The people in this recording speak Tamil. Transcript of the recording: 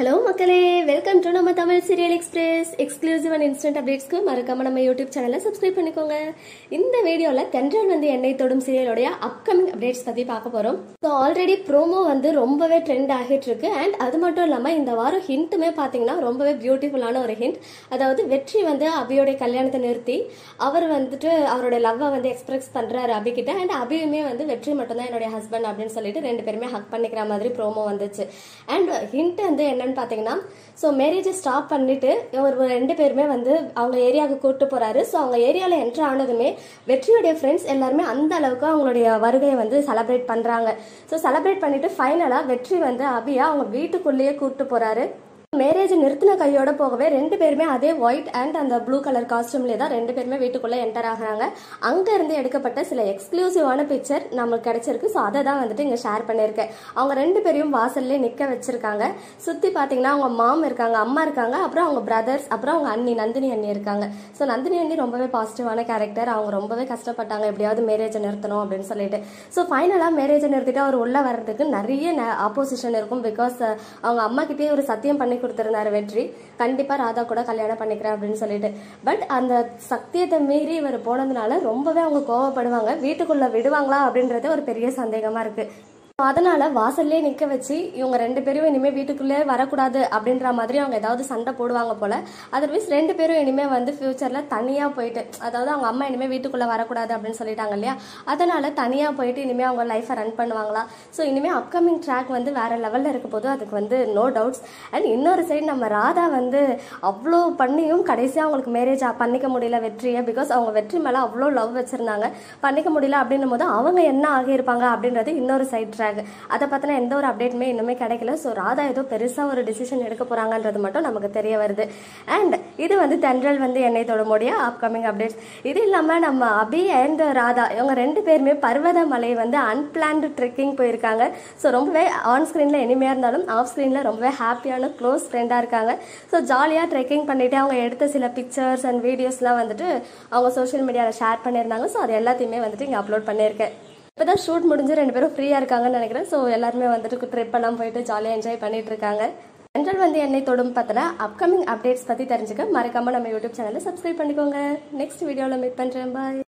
ஹலோ மக்களே. வெல்கம் டு நம்ம Tamil serial express exclusive and instant அப்டேட்ஸ்க்கு மறக்காம நம்ம யூடியூப் சேனலை சப்ஸ்கிரைப் பண்ணிக்கோங்க. இந்த வீடியோவில் தென்றல் வந்து எண்ணெய் தொடும் சீரியலோடைய அப்கமிங் அப்டேட்ஸ் பற்றி பார்க்க போகிறோம் ஸோ ஆல்ரெடி ப்ரோமோ வந்து ரொம்பவே ட்ரெண்ட் ஆகிட்டு இருக்கு. அண்ட் அது மட்டும் இல்லாமல் இந்த வாரம் ஹிண்ட்டுமே பார்த்தீங்கன்னா ரொம்பவே பியூட்டிஃபுல்லான ஒரு ஹிண்ட் அதாவது வெற்றி வந்து அபியோடைய கல்யாணத்தை நிறுத்தி அவர் வந்துட்டு அவரோட லவ்வை வந்து எக்ஸ்பிரஸ் பண்ணுறாரு அபிகிட்ட அண்ட் அபியுமே வந்து வெற்றி மட்டும்தான் என்னுடைய ஹஸ்பண்ட் அப்படின்னு சொல்லிட்டு ரெண்டு பேருமே ஹக் பண்ணிக்கிற மாதிரி ப்ரோமோ வந்துச்சு. அண்ட் ஹிண்ட் வந்து என்னன்னு பார்த்தீங்கன்னா ஸோ மேரேஜை ஸ்டாப் பண்ணிட்டு ஒரு ரெண்டு பேருமே வந்து அவங்க ஏரியாவுக்கு கூப்பிட்டு போறாரு. ஸோ அவங்க ஏரியாவில் என்ட்ரு ஆனதுமே வெற்றியுடைய ஃப்ரெண்ட்ஸ் எல்லாருமே அந்த அளவுக்கு அவங்களுடைய வருகையை வந்து செலப்ரேட் பண்றாங்க. ஸோ செலப்ரேட் பண்ணிட்டு ஃபைனலாக வெற்றி வந்து அபியா அவங்க வீட்டுக்குள்ளேயே கூப்பிட்டு போறாரு. மேரேஜ் நிறுத்தின கையோட போகவே ரெண்டு பேருமே அதே ஒயிட் அண்ட் அந்த ப்ளூ கலர் காஸ்ட்யூம்லேயே தான் ரெண்டு பேருமே வீட்டுக்குள்ளே என்டர் ஆகுறாங்க. அங்கே இருந்து எடுக்கப்பட்ட சில எக்ஸ்க்ளூசிவான பிக்சர் நம்மளுக்கு கிடைச்சிருக்கு. ஸோ அதை தான் வந்துட்டு இங்கே ஷேர் பண்ணியிருக்கேன். அவங்க ரெண்டு பேரையும் வாசல்லே நிற்க வச்சிருக்காங்க. சுற்றி பார்த்தீங்கன்னா அவங்க மாம் இருக்காங்க அம்மா இருக்காங்க அப்புறம் அவங்க பிரதர்ஸ் அப்புறம் அவங்க அண்ணி நந்தினி அண்ணி இருக்காங்க. ஸோ நந்தினி அண்ணி ரொம்பவே பாசிட்டிவான கேரக்டர் அவங்க ரொம்பவே கஷ்டப்பட்டாங்க. எப்படியாவது மேரேஜை நிறுத்தணும் அப்படின்னு சொல்லிட்டு. ஸோ ஃபைனலாக மேரேஜை நிறுத்திட்டு அவர் உள்ளே வர்றதுக்கு நிறைய ஆப்போசிஷன் இருக்கும். பிகாஸ் அவங்க அம்மா கிட்டே ஒரு சத்தியம் பண்ணி கொடுத்துருந்தாரு வெற்றி. கண்டிப்பா ராதா கூட கல்யாணம் பண்ணிக்கிறேன் அப்படின்னு சொல்லிட்டு. பட் அந்த சத்தியத்தை மீறி இவர் போனதுனால ரொம்பவே அவங்க கோவப்படுவாங்க. வீட்டுக்குள்ள விடுவாங்களா அப்படின்றது ஒரு பெரிய சந்தேகமா இருக்கு. அதனால வாசல்லே நிக்க வச்சு இவங்க ரெண்டு பேரும் இனிமே வீட்டுக்குள்ளே வரக்கூடாது அப்படின்ற மாதிரி அவங்க ஏதாவது சண்டை போடுவாங்க போல. அதர்வைஸ் ரெண்டு பேரும் இனிமே வந்து ஃபியூச்சர்ல தனியா போயிட்டு அதாவது அவங்க அம்மா இனிமே வீட்டுக்குள்ள வரக்கூடாது அப்படின்னு சொல்லிட்டாங்க இல்லையா? அதனால தனியா போயிட்டு இனிமே அவங்க லைஃபை ரன் பண்ணுவாங்களா? ஸோ இனிமே அப்கமிங் ட்ராக் வந்து வேற லெவல்ல இருக்க போது அதுக்கு வந்து நோ டவுட்ஸ் அண்ட் இன்னொரு சைடு நம்ம ராதா வந்து அவ்வளோ பண்ணியும் கடைசியாக அவங்களுக்கு மேரேஜ் பண்ணிக்க முடியல வெற்றியை பிகாஸ் அவங்க வெற்றி மேலே அவ்வளோ லவ் வச்சிருந்தாங்க. பண்ணிக்க முடியல அப்படின்னும் போது அவங்க என்ன ஆகியிருப்பாங்க அப்படின்றது இன்னொரு சைட் ட்ராக் அதை பற்றின எந்த ஒரு அப்டேட்டுமே இன்னுமே கிடைக்கல. ஸோ ராதா ஏதோ பெருசாக ஒரு டிசிஷன் எடுக்க போகிறாங்கன்றது மட்டும் நமக்கு தெரிய வருது. அண்ட் இது வந்து தென்றல் வந்து என்னை தொடமுடிய அப்கமிங் அப்டேட்ஸ் இது இல்லாமல் நம்ம அபி அண்ட் ராதா இவங்க ரெண்டு பேருமே பர்வதமலை வந்து அன்பிளான்டு ட்ரெக்கிங் போயிருக்காங்க. ஸோ ரொம்பவே ஆன் ஸ்க்ரீனில் இனிமையாக இருந்தாலும் ஆஃப் ஸ்க்ரீனில் ரொம்பவே ஹாப்பியான க்ளோஸ் ஃப்ரெண்டாக இருக்காங்க. ஸோ ஜாலியாக ட்ரெக்கிங் பண்ணிவிட்டு அவங்க எடுத்த சில பிக்சர்ஸ் அண்ட் வீடியோஸ்லாம் வந்துட்டு அவங்க சோஷியல் மீடியாவில் ஷேர் பண்ணியிருந்தாங்க. ஸோ அது எல்லாத்தையுமே வந்துட்டு இங்கே அப்லோட் பண்ணியிருக்கேன். இப்போ தான் ஷூட் முடிஞ்சு ரெண்டு பேரும் ஃப்ரீயாக இருக்காங்கன்னு நினைக்கிறேன். ஸோ எல்லாருமே வந்துட்டு ட்ரிப் எல்லாம் போயிட்டு ஜாலியாக என்ஜாய் பண்ணிட்டு இருக்காங்க. சென்ட்ரல் வந்து என்னை தொடும் பத்திர அப்கமிங் அப்டேட்ஸ் பற்றி தெரிஞ்சுக்க மறக்காம நம்ம யூடியூப் சேனலை சப்ஸ்கிரைப் பண்ணிக்கோங்க. நெக்ஸ்ட் வீடியோவில் மீட் பண்ணுறேன் பாய்